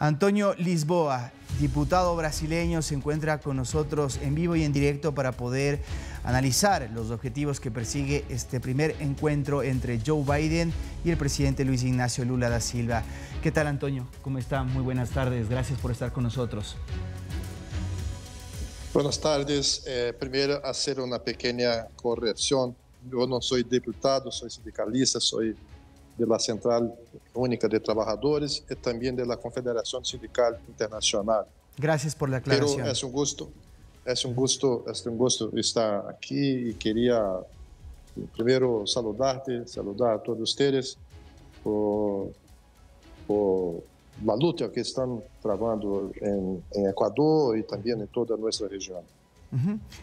Antonio Lisboa, diputado brasileño, se encuentra con nosotros en vivo y en directo para poder analizar los objetivos que persigue este primer encuentro entre Joe Biden y el presidente Luis Ignacio Lula da Silva. ¿Qué tal, Antonio? ¿Cómo está? Muy buenas tardes. Gracias por estar con nosotros. Buenas tardes. Eh, primero, hacer una pequeña corrección. Yo no soy diputado, soy sindicalista, soy de la Central Única de Trabajadores y también de la Confederación Sindical Internacional. Gracias por la aclaración. Pero es un gusto, es un gusto, es un gusto estar aquí y quería primero saludarte, saludar a todos ustedes por, por la lucha que están trabajando en, en Ecuador y también en toda nuestra región.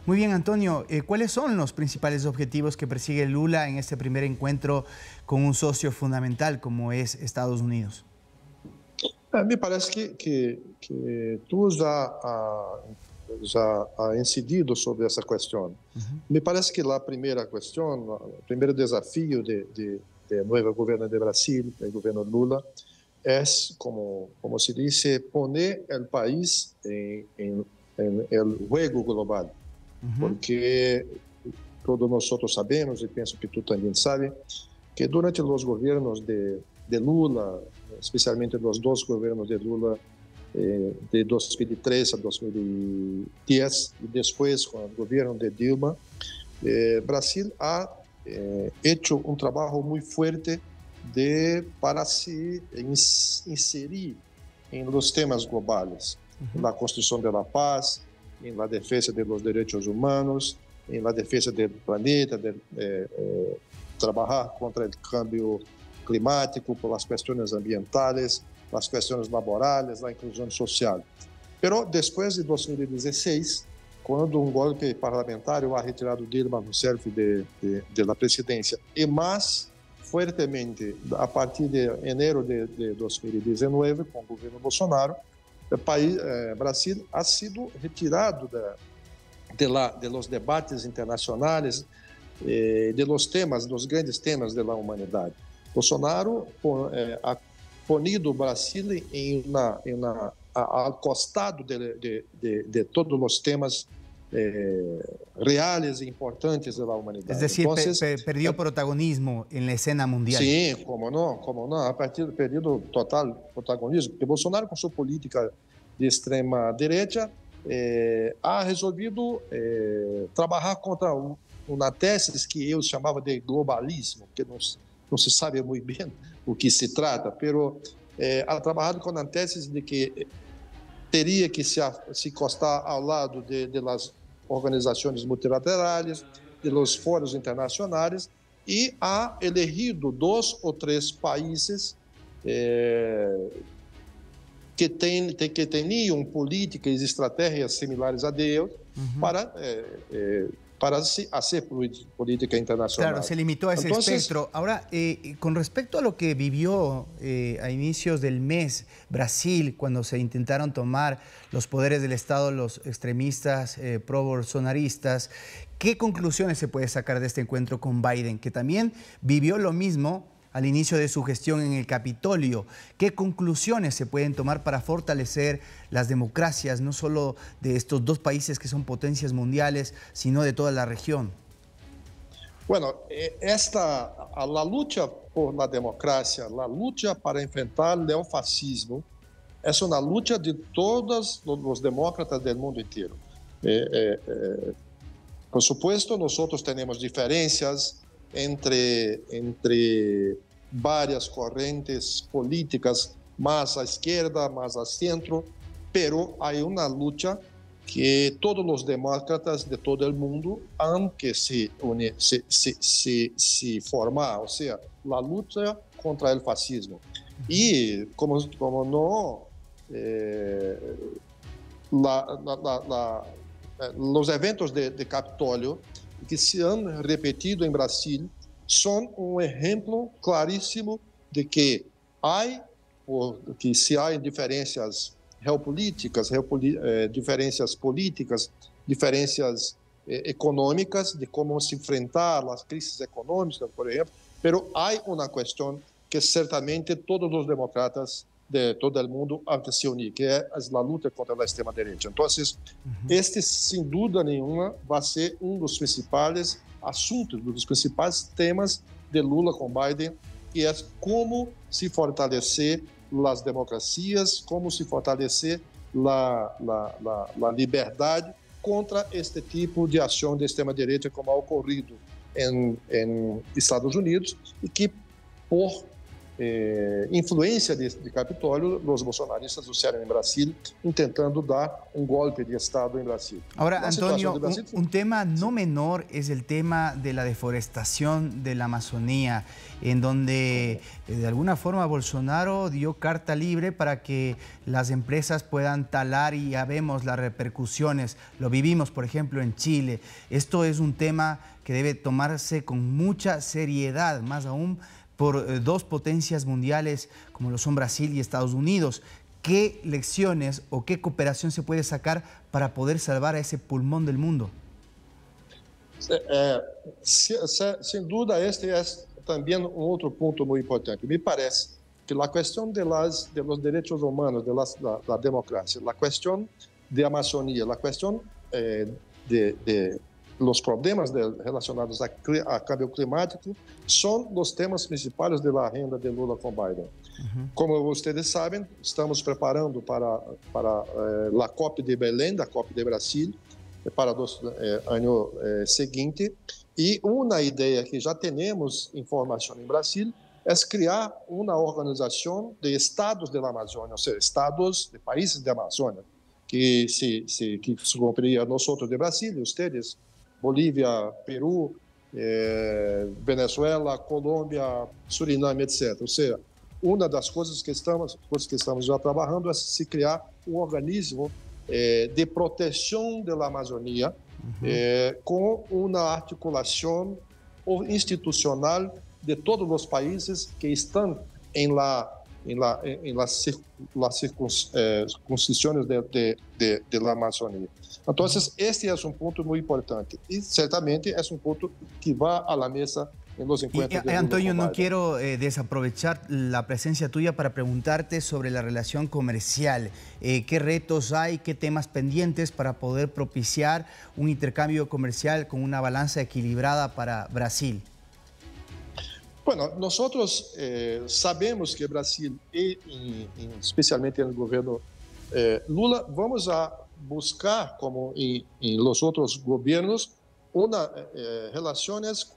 Muy bien, Antonio. Eh, ¿Cuáles son los principales objetivos que persigue Lula en este primer encuentro con un socio fundamental como es Estados Unidos? Eh, me parece que, que, que tú ya, ha, ya ha incidido sobre esa cuestión. Me parece que la primera cuestión, el primer desafío del de, de nuevo gobierno de Brasil, el gobierno Lula, es, como, como se dice, poner el país en, en en el juego global, uhum. porque todos nós sabemos, e penso que tu também sabe, que durante os governos de, de Lula, especialmente os dois governos de Lula, eh, de 2003 a 2010, e depois com o governo de Dilma, eh, Brasil ha eh, hecho um trabalho muito forte de para se inserir em los temas globais uhum. na construção da paz, na defesa dos direitos humanos, na defesa do planeta, de, eh, eh, trabalhar contra o câmbio climático, por as questões ambientais, as questões laborais, a inclusão social. Pero depois de 2016, quando um golpe parlamentar ha retirado Dilma Rousseff de, de, de la presidência, e mais fortemente a partir de enero de, de 2019, com o governo Bolsonaro, país, eh, Brasil ha sido retirado de, la, de los debates internacionais, eh, de los temas, dos grandes temas da humanidade. Bolsonaro eh, ha ponido o Brasil em uma, em uma, ao costado de, de, de, de todos os temas eh, reales e importantes da humanidade. Es decir, Entonces, pe pe perdió protagonismo en la escena mundial. Sim, como não, como não, a partir do período total protagonismo, porque Bolsonaro com sua política de extrema direita eh, ha resolvido eh, trabalhar contra um, uma tese que eu chamava de globalismo, que não, não se sabe muito bem o que se trata, pero eh, ha trabalhado com a tese de que teria que se, se costar ao lado de, de las organizações multilaterais, de los foros internacionais e ha elegido dois ou três países eh, que, tem, que tinham políticas e estratégias similares a deles uhum. para eh, eh, para hacer política internacional. Claro, se limitó a ese Entonces, espectro. Ahora, eh, con respecto a lo que vivió eh, a inicios del mes Brasil, cuando se intentaron tomar los poderes del Estado los extremistas eh, pro-bolsonaristas, ¿qué conclusiones se puede sacar de este encuentro con Biden? Que también vivió lo mismo al inicio de su gestión en el Capitolio. ¿Qué conclusiones se pueden tomar para fortalecer las democracias, no solo de estos dos países que son potencias mundiales, sino de toda la región? Bueno, eh, esta, la lucha por la democracia, la lucha para enfrentar el neofascismo, es una lucha de todos los demócratas del mundo entero. Eh, eh, por supuesto, nosotros tenemos diferencias entre, entre várias correntes políticas, mais à esquerda, mais ao centro, pero há uma luta que todos os demócratas de todo o mundo han que se, se, se, se, se formar, ou seja, a luta contra o fascismo. E como, como não, eh, eh, os eventos de, de Capitólio que se han repetido em Brasil são um exemplo claríssimo de que há, que se há diferenças geopolíticas, eh, diferenças políticas, diferenças eh, econômicas, de como se enfrentar as crises econômicas, por exemplo, mas há uma questão que certamente todos os democratas de todo o mundo a se unir, que é a luta contra a extrema-direita. Então, uhum. este, sem dúvida nenhuma, vai ser um dos principais assuntos, um dos principais temas de Lula com Biden, que é como se fortalecer as democracias, como se fortalecer a, liberdade contra este tipo de ação de extrema-direita, como ha ocorrido em, em Estados Unidos, e que, por eh, influência de, de Capitólio, os bolsonaristas disseram em Brasil, tentando dar um golpe de Estado em Brasil. Agora, Antonio, Brasil... un, un, tema no menor es el tema de la deforestación de la Amazonía, en donde eh, de alguna forma Bolsonaro dio carta libre para que las empresas puedan talar y ya vemos las repercusiones. Lo vivimos, por ejemplo, en Chile. Esto es un tema que debe tomarse con mucha seriedad, más aún por eh, dos potencias mundiales como lo son Brasil y Estados Unidos. ¿Qué lecciones o qué cooperación se puede sacar para poder salvar a ese pulmón del mundo? É, sem dúvida, este é também um outro ponto muito importante. Me parece que a questão de, los direitos humanos, de las, da, da democracia, a questão de Amazônia, a questão eh, de os problemas de, relacionados a, a câmbio climático são os temas principais da agenda de Lula com Biden. Uhum. Como vocês sabem, estamos preparando para para eh, a COP de Belém, da COP de Brasil, eh, para o eh, ano eh, seguinte. E uma ideia que já temos informação em Brasil é criar uma organização de estados da Amazônia, ou seja, estados de países da Amazônia, que se, se que nós outros de Brasília, vocês Bolívia, Peru, é, Venezuela, Colômbia, Suriname, etc. Ou seja, uma das coisas que estamos, coisas que estamos já trabalhando é se criar um organismo é, de proteção da Amazônia uhum. é, com uma articulação institucional de todos os países que estão em la en, la, en las, las circunstancias de, de, de, de, la Amazônia. Então, este é um ponto muito importante e certamente é um ponto que vai à la mesa en los encuentros. Y, Antonio, no quiero eh, desaprovechar la presencia tuya para preguntarte sobre la relación comercial. Eh, ¿Qué retos hay, qué temas pendientes para poder propiciar un intercambio comercial con una balanza equilibrada para Brasil? Bueno, nosotros eh, sabemos que Brasil e especialmente no governo eh, Lula vamos a buscar, como em, los outros governos, uma eh, relações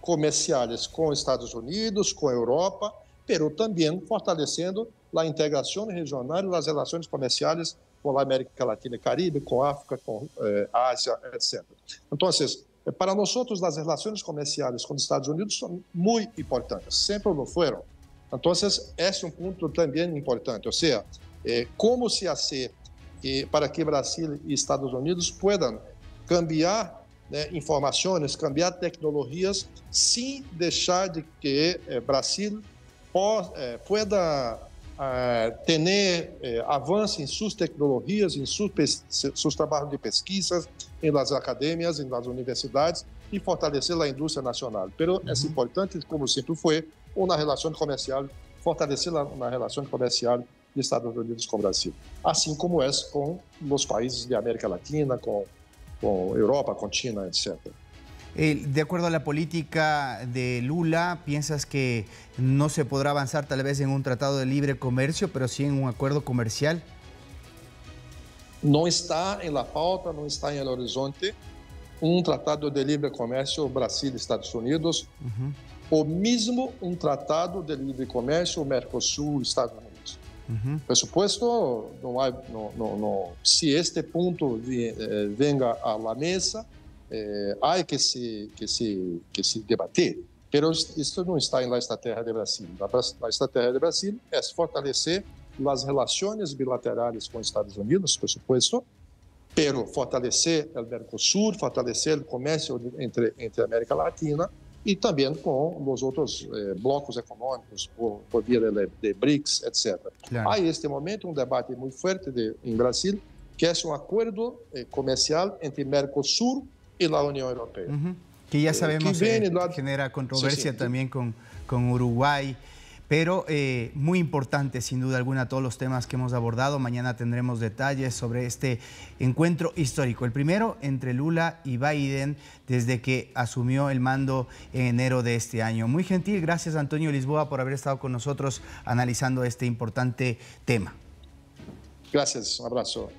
comerciais com Estados Unidos, com Europa, pero também fortalecendo a integração regional e as relações comerciais com a América Latina e Caribe, com a África, com a Ásia, etc. Então, para nós, as relações comerciais com os Estados Unidos são muito importantes, sempre lo. Então, esse é um ponto também importante, ou seja, eh, se fazer eh, para que Brasil e Estados Unidos possam cambiar né, informações, cambiar tecnologias, sem deixar de que eh, Brasil possa, eh, tener eh, avance em suas tecnologias, em seus, seus trabalhos de pesquisa, em las academias, em las universidades e fortalecer a indústria nacional. Pero uhum. é importante, como sempre foi, uma relação comercial, fortalecer uma relação comercial de Estados Unidos com o Brasil, assim como é com os países de América Latina, com, com Europa, com China, etc. Eh, de acuerdo a la política de Lula, ¿piensas que no se podrá avanzar tal vez en un tratado de libre comercio, pero sí en un acuerdo comercial? No está en la pauta, no está en el horizonte un tratado de libre comercio Brasil-Estados Unidos, o mismo un tratado de libre comercio Mercosul-Estados Unidos. Por supuesto, no hay, no, no, no, si este punto eh, venga la mesa, eh, há que se, que, se, que se debater, mas isso não está na estratégia de Brasil. A estratégia de Brasil é fortalecer as relações bilaterais com os Estados Unidos, por supuesto, pero fortalecer o Mercosul, fortalecer o comércio entre, entre a América Latina e também com os outros eh, blocos econômicos, por, por via de, de BRICS, etc. Claro. Há, neste momento, um debate muito forte de, em Brasil, que é um acordo eh, comercial entre Mercosul y la Unión Europea. Que ya eh, sabemos que eh, genera controversia también con, con Uruguay. Pero eh, muy importante sin duda alguna todos los temas que hemos abordado. Mañana tendremos detalles sobre este encuentro histórico. El primero entre Lula y Biden desde que asumió el mando en enero de este año. Muy gentil, gracias Antonio Lisboa por haber estado con nosotros analizando este importante tema. Gracias, abrazo.